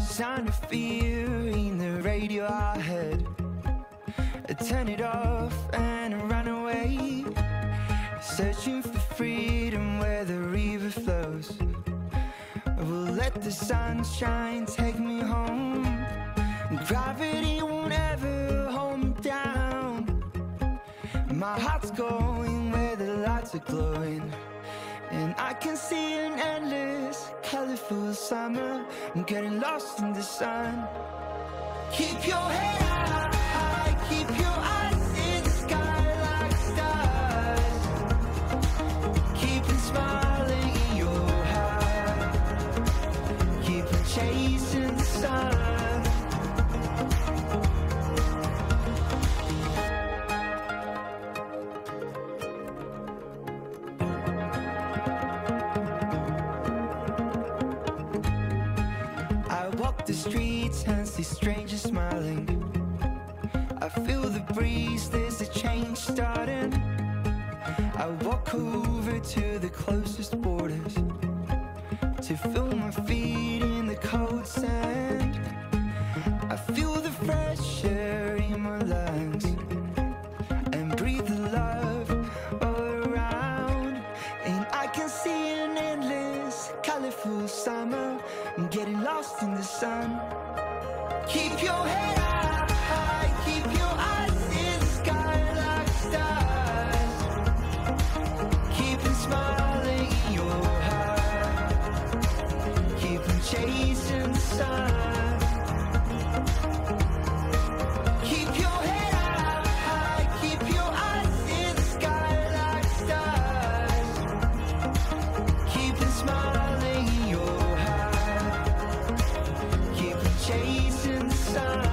Sound of fear in the radio I heard. I turn it off and I run away. Searching for freedom where the river flows. We'll let the sunshine take me home. Gravity won't ever hold me down. My heart's going where the lights are glowing. And I can see an endless, colorful summer. I'm getting lost in the sun. Keep your head high, keep your eyes in the sky like stars. Keep smiling in your heart. Keep chasing the sun. Walk the streets and see strangers smiling. I feel the breeze, there's a change starting. I walk over to the closest borders to feel my feet in the cold sand. I feel colorful summer. I'm getting lost in the sun. Keep your head high. chasing the sun.